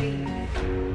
free.